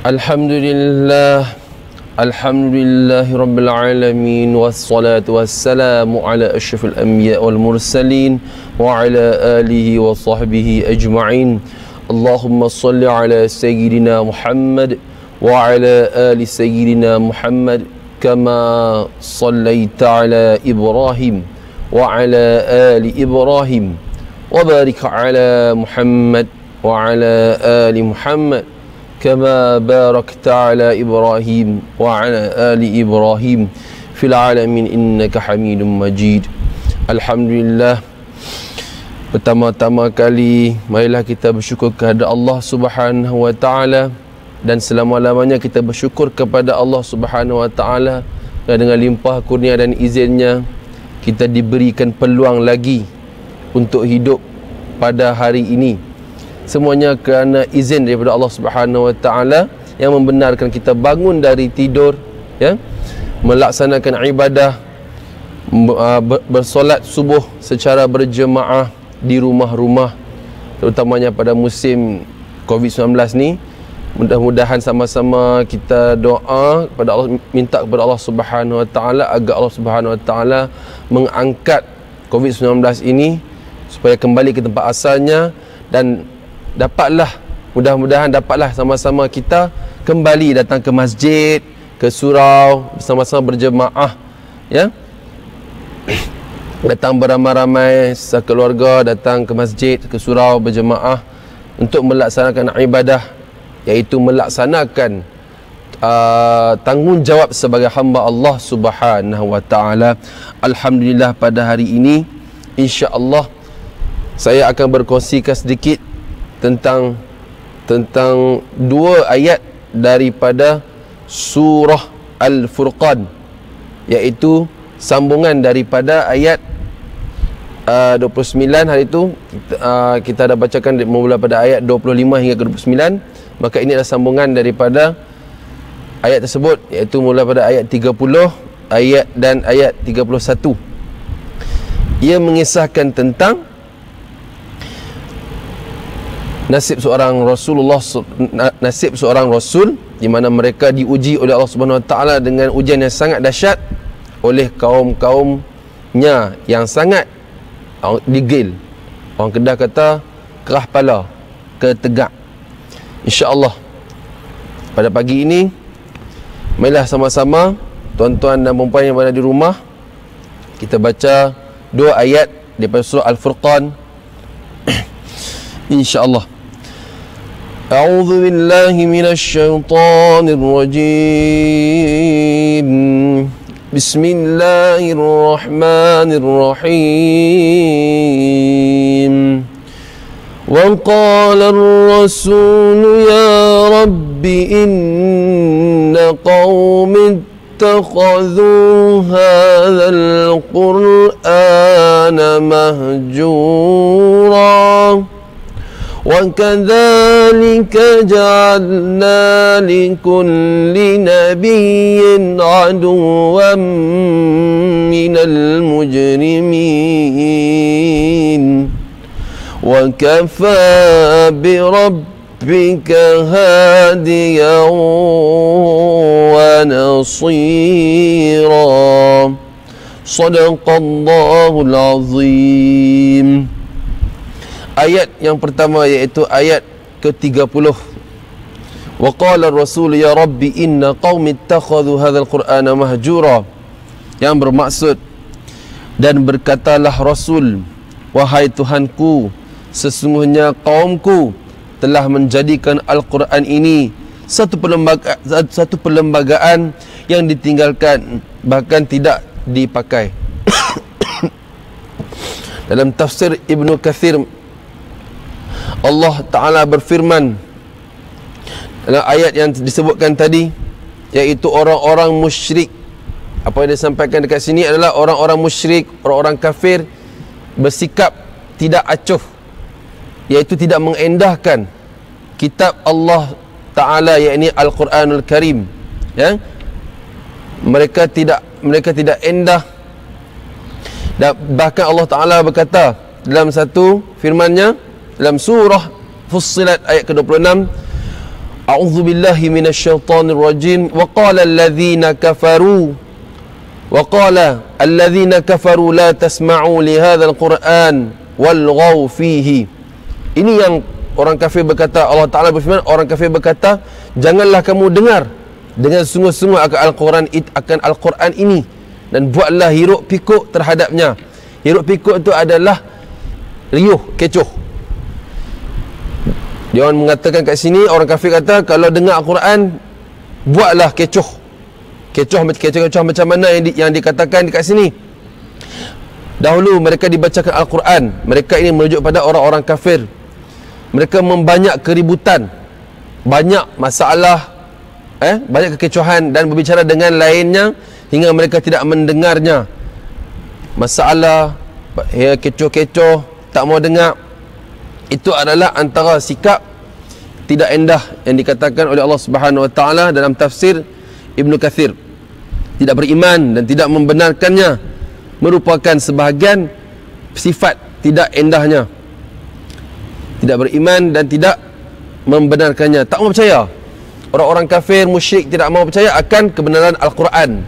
الحمد لله الحمد لله رب العالمين والصلاة والسلام على أشرف الأنبياء والمرسلين وعلى آله وصحبه أجمعين اللهم صل على سيدنا محمد وعلى آل سيدنا محمد كما صليت على إبراهيم وعلى آل إبراهيم وبارك على محمد وعلى آل محمد كما باركت على إبراهيم وعلى آل إبراهيم في العالمين إنك حميد مجيد الحمد لله Pertama-tama kali marilah kita bersyukur kepada Allah Subhanahu wa taala dan selama-lamanya kita bersyukur kepada Allah Subhanahu wa taala dengan limpah kurnia dan izinnya kita diberikan peluang lagi untuk hidup pada hari ini semuanya kerana izin daripada Allah Subhanahu wa taala yang membenarkan kita bangun dari tidur ya melaksanakan ibadah bersolat subuh secara berjemaah di rumah-rumah terutamanya pada musim COVID-19 ni. Mudah-mudahan sama-sama kita doa kepada Allah minta kepada Allah Subhanahu Wa Taala agar Allah Subhanahu Wa Taala mengangkat COVID-19 ini supaya kembali ke tempat asalnya dan dapatlah mudah-mudahan dapatlah sama-sama kita kembali datang ke masjid ke surau bersama-sama berjemaah ya. Datang beramai-ramai sekeluarga datang ke masjid ke surau berjemaah untuk melaksanakan ibadah iaitu melaksanakan uh, tanggungjawab sebagai hamba Allah Subhanahu wa taala. Alhamdulillah pada hari ini insya-Allah saya akan berkongsikan sedikit tentang tentang dua ayat daripada surah Al-Furqan iaitu sambungan daripada ayat uh, 29 hari itu kita, uh, kita dah bacakan mula pada ayat 25 hingga ke 29 maka ini adalah sambungan daripada ayat tersebut iaitu mula pada ayat 30 ayat dan ayat 31 ia mengisahkan tentang nasib seorang Rasulullah nasib seorang rasul di mana mereka diuji oleh Allah Subhanahu Wa Taala dengan ujian yang sangat dahsyat oleh kaum-kaumnya yang sangat digil. Orang kedah kata kerah pala ketegak. insya-Allah pada pagi ini marilah sama-sama tuan-tuan dan puan yang berada di rumah kita baca dua ayat daripada surah al-furqan. insya-Allah أعوذ بالله من الشيطان الرجيم. بسم الله الرحمن الرحيم. وقال الرسول يا رب إن قوم اتخذوا هذا القرآن مهجورا. وكذلك جعلنا لكل نبي عدوا من المجرمين. وكفى بربك هاديا ونصيرا. صدق الله العظيم. Ayat yang pertama iaitu ayat ke-30. Wa qala ar-rasul ya rabbi inna qaumi ittakhadhu hadzal qur'ana mahjura. Yang bermaksud dan berkatalah rasul wahai tuhanku sesungguhnya kaumku telah menjadikan al-Quran ini satu perlembagaan satu perlembagaan yang ditinggalkan bahkan tidak dipakai. Dalam tafsir Ibnu Kathir Allah Ta'ala berfirman dalam ayat yang disebutkan tadi iaitu orang-orang musyrik. Apa yang disampaikan dekat sini adalah orang-orang musyrik orang-orang kafir bersikap tidak acuh iaitu tidak mengendahkan kitab Allah Ta'ala yakni Al-Quranul Karim. Ya? Mereka tidak mereka tidak endah. Dan bahkan Allah Ta'ala berkata dalam satu firmannya dalam surah Fussilat ayat ke-26 A'udzu billahi minasyaitonir rajim. Wa qala alladhina kafaru wa qala alladhina kafaru la tasma'u li hadzal qur'an walghaw fihi. Ini yang orang kafir berkata Allah Taala berfirman orang kafir berkata janganlah kamu dengar dengan sungguh-sungguh akan Al-Quran akan Al-Quran ini. Dan buatlah hiruk pikuk terhadapnya. Hiruk pikuk itu adalah riuh kecoh dia orang mengatakan kat sini orang kafir kata kalau dengar Al-Quran buatlah kecoh. Kecoh macam kecoh-kecoh macam mana yang, di, yang dikatakan dekat sini. Dahulu mereka dibacakan Al-Quran. Mereka ini merujuk pada orang-orang kafir. Mereka membanyak keributan. Banyak masalah. Eh, banyak kekecohan dan berbicara dengan lainnya hingga mereka tidak mendengarnya. Masalah ya, kecoh-kecoh tak mau dengar itu adalah antara sikap tidak endah yang dikatakan oleh Allah Subhanahu Wa Taala dalam tafsir Ibnu Kathir tidak beriman dan tidak membenarkannya merupakan sebahagian sifat tidak endahnya tidak beriman dan tidak membenarkannya. Tak mau percaya. Orang-orang kafir musyrik tidak mau percaya akan kebenaran Al-Quran.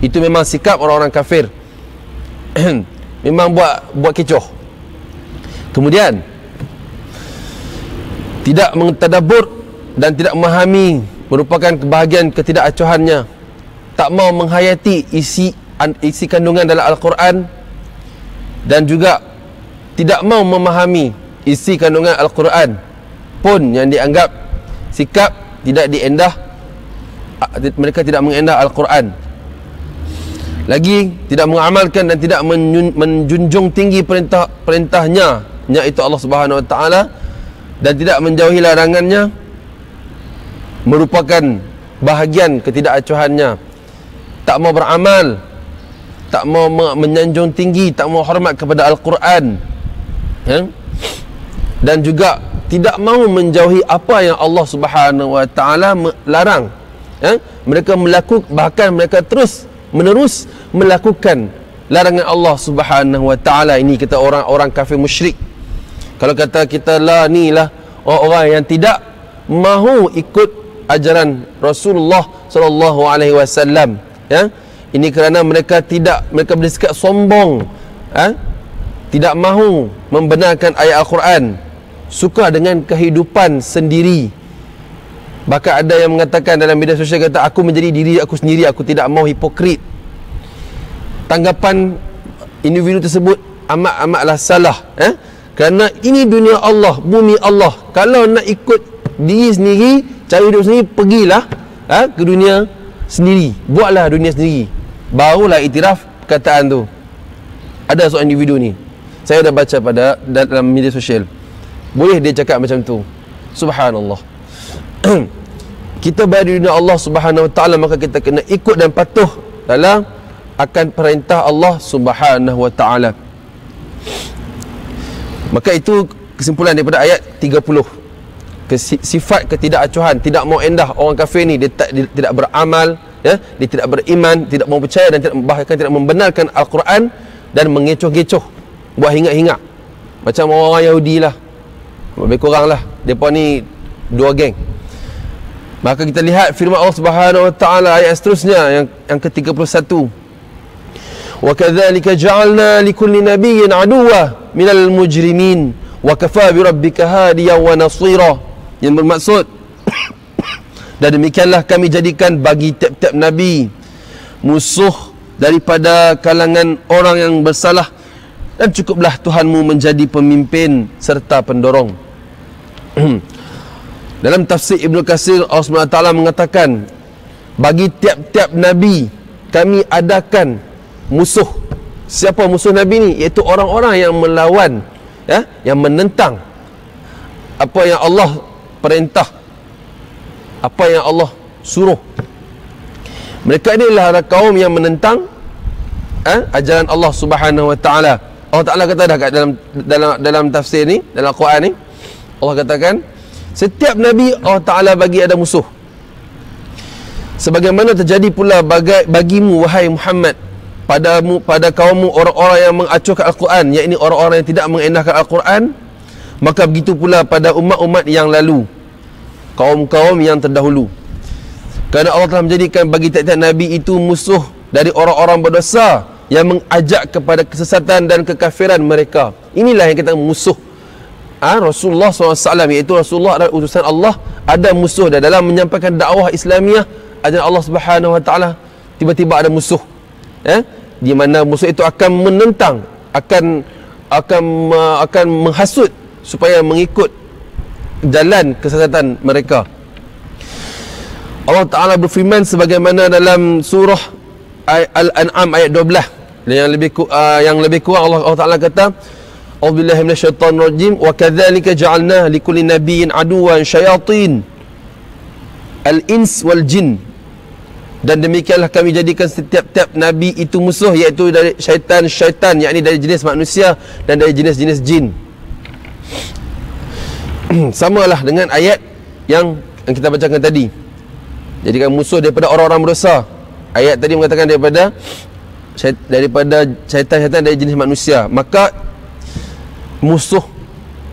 Itu memang sikap orang-orang kafir. Memang buat buat kecoh. Kemudian tidak mentadabur dan tidak memahami merupakan kebahagiaan ketidakacuhannya. Tak mau menghayati isi isi kandungan dalam Al-Quran dan juga tidak mau memahami isi kandungan Al-Quran pun yang dianggap sikap tidak diendah mereka tidak mengendah Al-Quran. Lagi tidak mengamalkan dan tidak menjunjung tinggi perintah perintahnya iaitu Allah Subhanahu Wa Taala dan tidak menjauhi larangannya merupakan bahagian ketidakacuhannya tak mau beramal tak mau menyanjung tinggi tak mau hormat kepada Al-Quran ya? dan juga tidak mau menjauhi apa yang Allah Subhanahu Wa Taala larang ya? mereka melakukan bahkan mereka terus menerus melakukan larangan Allah Subhanahu Wa Taala ini kita orang-orang kafir musyrik kalau kata kita lah ni lah. Orang-orang yang tidak mahu ikut ajaran Rasulullah sallallahu alaihi wasallam ya. Ini kerana mereka tidak mereka bersikap sombong ya? tidak mahu membenarkan ayat al-Quran. Suka dengan kehidupan sendiri. Bahkan ada yang mengatakan dalam media sosial kata aku menjadi diri aku sendiri aku tidak mahu hipokrit. Tanggapan individu tersebut amat-amatlah salah eh? Kerana ini dunia Allah, bumi Allah. Kalau nak ikut diri sendiri, cari hidup sendiri, pergilah ha, ke dunia sendiri. Buatlah dunia sendiri. Barulah itiraf perkataan tu. Ada seorang individu ni. Saya dah baca pada dalam media sosial. Boleh dia cakap macam tu. Subhanallah. kita berada di dunia Allah Subhanahu Wa Taala maka kita kena ikut dan patuh dalam akan perintah Allah Subhanahu Wa Taala. Maka itu kesimpulan daripada ayat 30 Sifat ketidakacuhan Tidak mau endah orang kafir ni Dia, tak, dia tidak beramal ya? Dia tidak beriman Tidak mau percaya dan tidak, bahkan tidak membenarkan Al-Quran Dan mengecoh-gecoh Buat hingat-hingat Macam orang-orang Yahudi lah. Lebih kurang lah. Mereka ni dua geng. Maka kita lihat firman Allah Subhanahu Wa Taala ayat seterusnya yang yang ke-31 nabiyyin aduwwa minal mujrimin wa kafa bi rabbika hadiyan wa nasira yang bermaksud dan demikianlah kami jadikan bagi tiap-tiap nabi musuh daripada kalangan orang yang bersalah dan cukuplah Tuhanmu menjadi pemimpin serta pendorong. Dalam tafsir Ibn Qasir Allah SWT mengatakan bagi tiap-tiap nabi kami adakan musuh. Siapa musuh nabi ni? Iaitu orang-orang yang melawan ya yang menentang apa yang Allah perintah apa yang Allah suruh. Mereka ni adalah kaum yang menentang eh, ajaran Allah Subhanahu wa taala. Allah Taala kata dah kat dalam dalam dalam tafsir ni dalam Quran ni Allah katakan setiap nabi Allah Taala bagi ada musuh. Sebagaimana terjadi pula bagai bagimu wahai Muhammad padamu pada kaummu orang-orang yang mengacuhkan Al-Quran yakni orang-orang yang tidak mengendahkan Al-Quran maka begitu pula pada umat-umat yang lalu kaum-kaum yang terdahulu. Kerana Allah telah menjadikan bagi tiap-tiap nabi itu musuh dari orang-orang berdosa yang mengajak kepada kesesatan dan kekafiran mereka. Inilah yang kita musuh. Ha, Rasulullah SAW iaitu Rasulullah adalah utusan Allah ada musuh dia. Dalam menyampaikan dakwah Islamiah ajaran Allah Subhanahu Wa Taala tiba-tiba ada musuh. Eh? Di mana musuh itu akan menentang akan akan akan menghasut supaya mengikut jalan kesesatan mereka. Allah Taala berfirman sebagaimana dalam surah Al-An'am ayat 12 yang lebih uh, yang lebih kurang Allah, Allah Taala kata A'udzubillahi minasyaitonir rajim wa kadzalika ja'alna likulli nabiyyin aduwan syayatin. Al-ins wal jin dan demikianlah kami jadikan setiap-tiap nabi itu musuh iaitu dari syaitan-syaitan yakni dari jenis manusia dan dari jenis-jenis jin. Samalah dengan ayat yang, yang kita bacakan tadi. Jadikan musuh daripada orang-orang berdosa. Ayat tadi mengatakan daripada daripada syaitan-syaitan dari jenis manusia. Maka musuh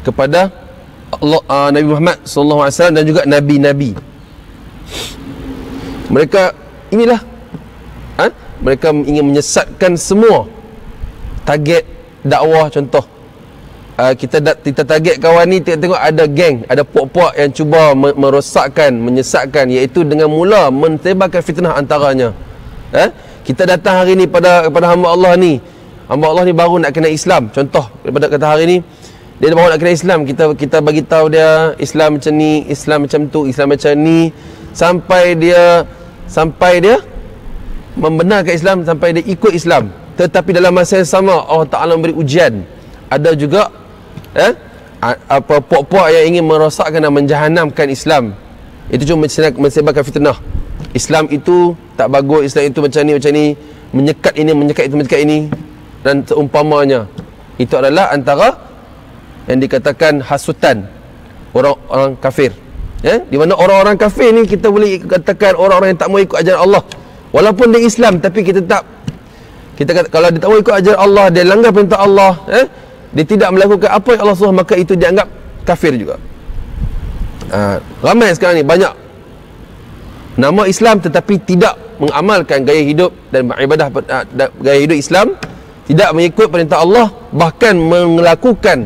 kepada Allah, uh, Nabi Muhammad sallallahu alaihi wasallam dan juga nabi-nabi. Mereka inilah ha? mereka ingin menyesatkan semua target dakwah contoh uh, kita da- kita target kawan ni tengok-tengok ada geng ada puak-puak yang cuba merosakkan menyesatkan iaitu dengan mula mentebarkan fitnah antaranya. Eh kita datang hari ni pada pada hamba Allah ni. Hamba Allah ni baru nak kena Islam. Contoh daripada kata hari ni dia baru nak kena Islam. Kita kita bagi tahu dia Islam macam ni Islam macam tu Islam macam ni. Sampai dia sampai dia membenarkan Islam sampai dia ikut Islam. Tetapi dalam masa yang sama Allah Taala memberi ujian. Ada juga eh apa puak-puak yang ingin merosakkan dan menjahanamkan Islam. Itu cuma mensebarkan fitnah. Islam itu tak bagus Islam itu macam ni macam ni. Menyekat ini menyekat itu menyekat ini. Dan seumpamanya itu adalah antara yang dikatakan hasutan orang-orang kafir ya di mana orang-orang kafir ni kita boleh katakan orang-orang yang tak mau ikut ajaran Allah. Walaupun dia Islam tapi kita tak kita kata kalau dia tak mau ikut ajaran Allah dia langgar perintah Allah eh dia tidak melakukan apa yang Allah suruh maka itu dianggap kafir juga. Ha, ramai sekarang ni banyak. Nama Islam tetapi tidak mengamalkan gaya hidup dan ibadah ah, gaya hidup Islam tidak mengikut perintah Allah bahkan melakukan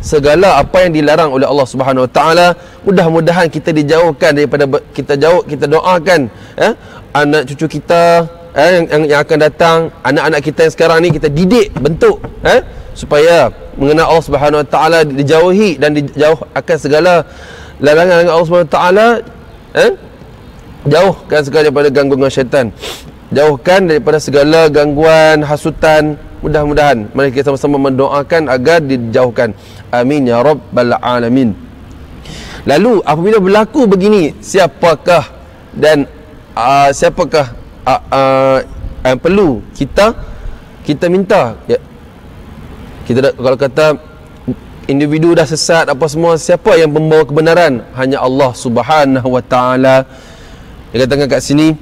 segala apa yang dilarang oleh Allah Subhanahu Wa Taala mudah-mudahan kita dijauhkan daripada kita jauh kita doakan eh? Anak cucu kita eh, yang, yang yang akan datang anak-anak kita yang sekarang ni kita didik bentuk eh? Supaya mengenal Allah Subhanahu Wa Taala dijauhi dan dijauh akan segala larangan Allah Subhanahu Wa Taala eh? Jauhkan segala daripada gangguan syaitan. Jauhkan daripada segala gangguan hasutan mudah-mudahan mari kita sama-sama mendoakan agar dijauhkan. Amin ya rabbal alamin. Lalu apabila berlaku begini siapakah dan uh, siapakah uh, uh, yang perlu kita kita minta? Ya, kita dah, kalau kata individu dah sesat apa semua siapa yang membawa kebenaran? Hanya Allah Subhanahu wa taala. Dia katakan kat sini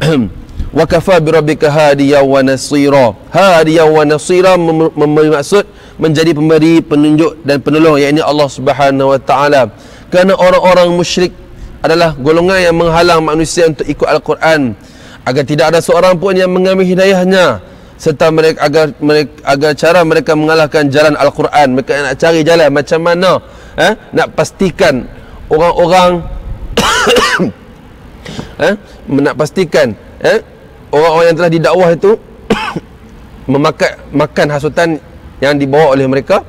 wa kafa bi rabbika hadiyan wa nasira hadiyan wa nasira memberi maksud menjadi pemberi penunjuk dan penolong yakni Allah Subhanahu wa taala. Kerana orang-orang musyrik adalah golongan yang menghalang manusia untuk ikut al-Quran. Agar tidak ada seorang pun yang mengambil hidayahnya serta mereka agar mereka agar cara mereka mengalahkan jalan al-Quran. Mereka nak cari jalan macam mana? Eh? Nak pastikan orang-orang eh? Nak pastikan eh orang-orang yang telah didakwah itu memakan makan hasutan yang dibawa oleh mereka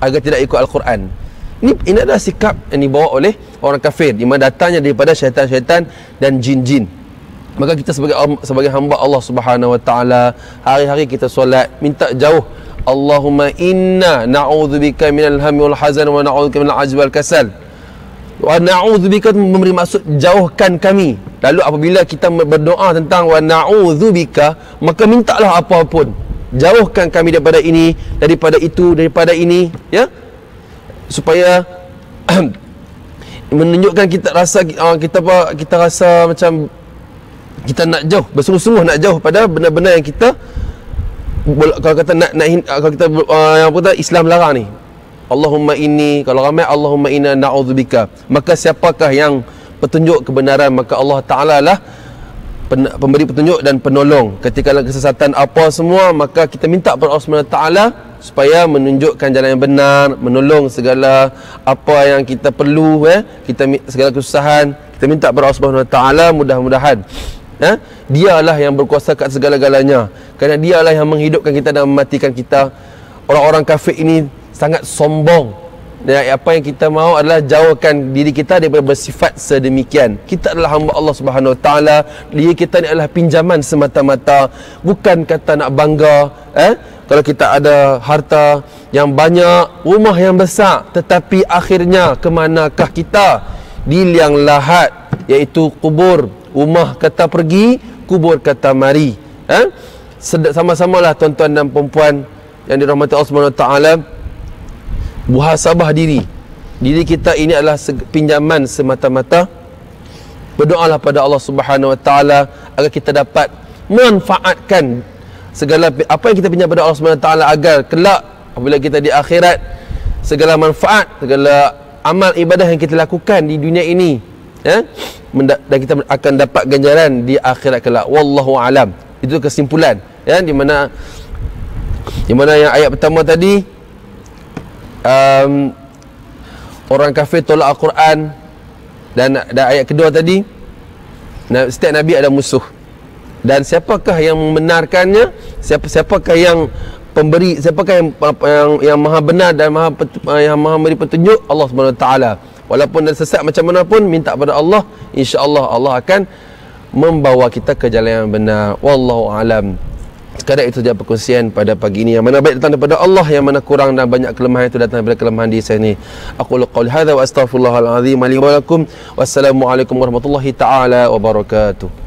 agar tidak ikut al-Quran. Ini ini adalah sikap yang dibawa oleh orang kafir. Di mana datangnya daripada syaitan-syaitan dan jin-jin. Maka kita sebagai sebagai hamba Allah Subhanahu wa taala hari-hari kita solat minta jauh Allahumma inna na'udzubika minal hammi wal hazan wa na'udzubika minal ajzi wal kasal wa na'udzubika memberi maksud jauhkan kami. Lalu apabila kita berdoa tentang wa na'udzubika maka mintalah apapun jauhkan kami daripada ini daripada itu daripada ini ya? Supaya menunjukkan kita rasa ah, kita apa kita rasa macam kita nak jauh bersungguh-sungguh nak jauh pada benda-benda yang kita kalau kata nak nak kalau kita uh, apa Islam larang ni Allahumma inni kalau ramai Allahumma inna na'udzubika. Maka siapakah yang petunjuk kebenaran maka Allah Taala lah pemberi petunjuk dan penolong. Ketika dalam kesesatan apa semua maka kita minta kepada Allah Subhanahu Taala supaya menunjukkan jalan yang benar menolong segala apa yang kita perlu eh. Kita segala kesusahan kita minta kepada Allah Subhanahu Taala mudah-mudahan eh. Dialah yang berkuasa kat segala-galanya. Kerana dialah yang menghidupkan kita dan mematikan kita. Orang-orang kafir ini sangat sombong dan apa yang kita mahu adalah jauhkan diri kita daripada bersifat sedemikian. Kita adalah hamba Allah Subhanahu Wa Taala. Diri kita ni adalah pinjaman semata-mata, bukan kata nak bangga, eh? Kalau kita ada harta yang banyak, rumah yang besar, tetapi akhirnya ke manakah kita? Di liang lahat, iaitu kubur. Rumah kata pergi, kubur kata mari. Eh? Sama-samalah tuan-tuan dan puan yang dirahmati Allah Subhanahu Wa Taala muhasabah diri. Diri kita ini adalah pinjaman semata-mata. Berdoalah pada Allah Subhanahu Wa Taala agar kita dapat manfaatkan segala apa yang kita pinjam pada Allah Subhanahu Wa Taala agar kelak apabila kita di akhirat segala manfaat segala amal ibadah yang kita lakukan di dunia ini ya dan kita akan dapat ganjaran di akhirat kelak. Wallahu alam. Itu kesimpulan ya di mana di mana yang ayat pertama tadi um, orang kafir tolak Al-Quran dan, dan ayat kedua tadi setiap Nabi ada musuh. Dan siapakah yang membenarkannya? Siapa siapakah yang pemberi siapakah yang yang, yang maha benar dan maha yang maha memberi petunjuk? Allah Subhanahu taala. Walaupun dan sesat macam mana pun minta pada Allah insya-Allah Allah akan membawa kita ke jalan yang benar. Wallahu alam Sekadar itu saja perkongsian pada pagi ini. Yang mana baik datang daripada Allah Yang mana kurang dan banyak kelemahan itu datang daripada kelemahan diri saya Aku lukau lihada wa astaghfirullahaladzim Wassalamualaikum warahmatullahi ta'ala wabarakatuh